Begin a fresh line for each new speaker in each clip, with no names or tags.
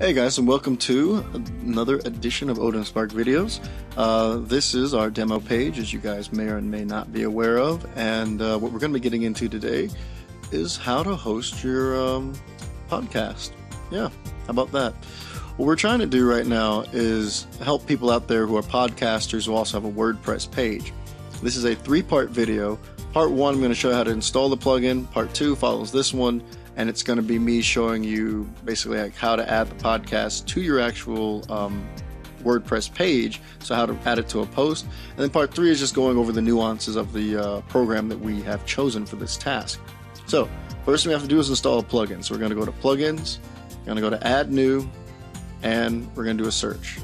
Hey guys, and welcome to another edition of Odin Spark videos. Uh, this is our demo page, as you guys may or may not be aware of, and uh, what we're going to be getting into today is how to host your um, podcast. Yeah, how about that? What we're trying to do right now is help people out there who are podcasters who also have a WordPress page. This is a three part video. Part one, I'm going to show you how to install the plugin. Part two follows this one and it's going to be me showing you basically like how to add the podcast to your actual um, WordPress page. So how to add it to a post, and then part three is just going over the nuances of the uh, program that we have chosen for this task. So first thing we have to do is install a plugin. So we're going to go to plugins, we're going to go to add new, and we're going to do a search.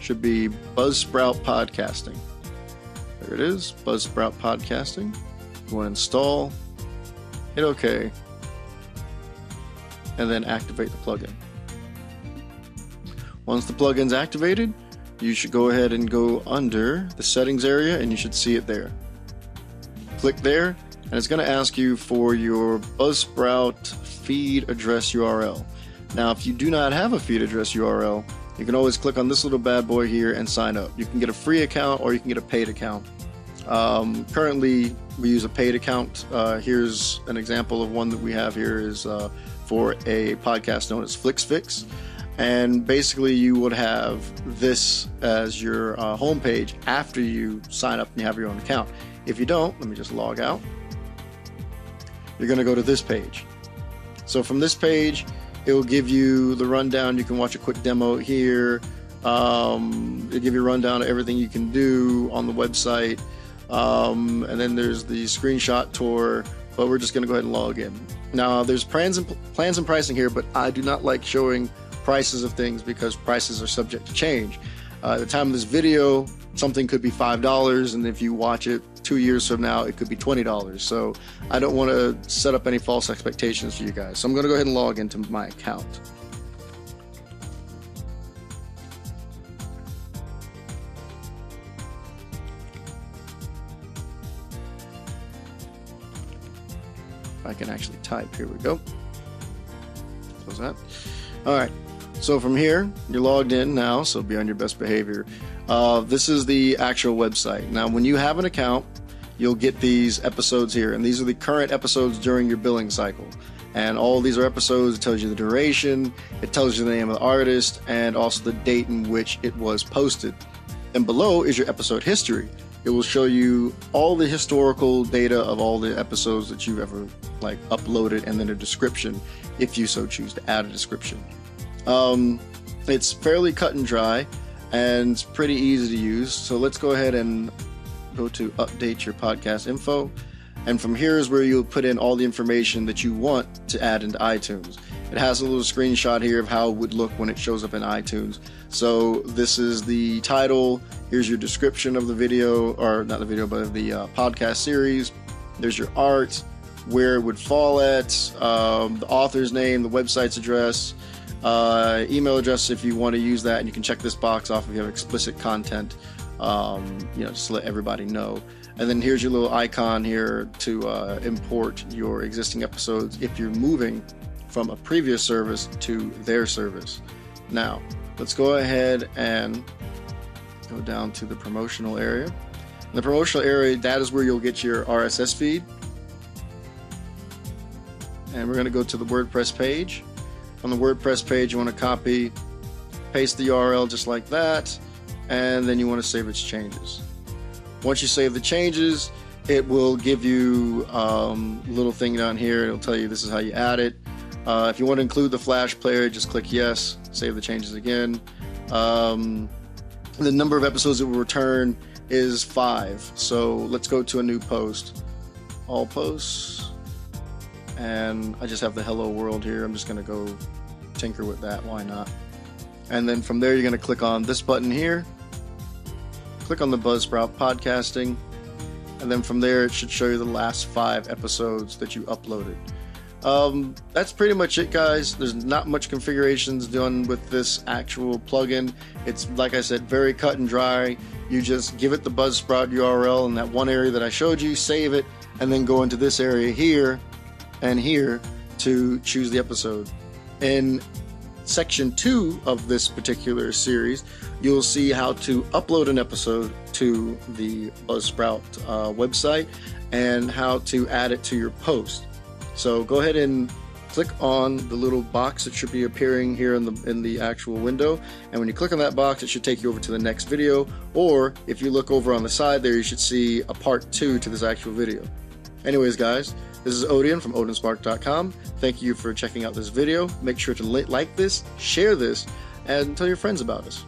Should be Buzzsprout Podcasting. There it is, Buzzsprout Podcasting. To install hit OK, and then activate the plugin. Once the plugin's activated, you should go ahead and go under the settings area and you should see it there. Click there and it's going to ask you for your Buzzsprout feed address URL. Now, if you do not have a feed address URL, you can always click on this little bad boy here and sign up. You can get a free account or you can get a paid account. Um, currently, we use a paid account. Uh, here's an example of one that we have here is uh, for a podcast known as FlixFix. And basically, you would have this as your uh, homepage after you sign up and you have your own account. If you don't, let me just log out. You're going to go to this page. So from this page, it will give you the rundown. You can watch a quick demo here. Um, it'll give you a rundown of everything you can do on the website. Um, and then there's the screenshot tour, but we're just going to go ahead and log in. Now, there's plans and plans and pricing here, but I do not like showing prices of things because prices are subject to change. Uh, at the time of this video, something could be $5, and if you watch it two years from now, it could be $20. So I don't want to set up any false expectations for you guys. So I'm going to go ahead and log into my account. I can actually type. Here we go. Close that. All right. So from here, you're logged in now, so be on your best behavior. Uh, this is the actual website. Now, when you have an account, you'll get these episodes here, and these are the current episodes during your billing cycle. And all these are episodes. It tells you the duration, it tells you the name of the artist, and also the date in which it was posted. And below is your episode history. It will show you all the historical data of all the episodes that you've ever like uploaded, and then a description if you so choose to add a description. Um, it's fairly cut and dry, and it's pretty easy to use. So let's go ahead and go to update your podcast info. And from here is where you'll put in all the information that you want to add into iTunes. It has a little screenshot here of how it would look when it shows up in iTunes. So this is the title. Here's your description of the video, or not the video, but of the uh, podcast series. There's your art, where it would fall at, um, the author's name, the website's address, uh, email address if you want to use that, and you can check this box off if you have explicit content. Um, you know, just let everybody know. And then here's your little icon here to uh, import your existing episodes if you're moving from a previous service to their service. Now, let's go ahead and go down to the promotional area. In the promotional area, that is where you'll get your RSS feed. And we're going to go to the WordPress page. On the WordPress page, you want to copy, paste the URL just like that, and then you want to save its changes. Once you save the changes, it will give you um, a little thing down here. It'll tell you this is how you add it. Uh, if you want to include the Flash player, just click yes, save the changes again. Um, the number of episodes it will return is five. So let's go to a new post. All posts. And I just have the hello world here. I'm just going to go tinker with that. Why not? And then from there, you're going to click on this button here. Click on the Buzzsprout podcasting. And then from there, it should show you the last five episodes that you uploaded. Um, that's pretty much it, guys. There's not much configurations done with this actual plugin. It's, like I said, very cut and dry. You just give it the Buzzsprout URL in that one area that I showed you, save it, and then go into this area here and here to choose the episode. In section two of this particular series, you'll see how to upload an episode to the Buzzsprout uh, website and how to add it to your post. So go ahead and click on the little box that should be appearing here in the in the actual window and when you click on that box it should take you over to the next video or if you look over on the side there you should see a part 2 to this actual video. Anyways guys, this is Odin from odinspark.com. Thank you for checking out this video. Make sure to like this, share this, and tell your friends about us.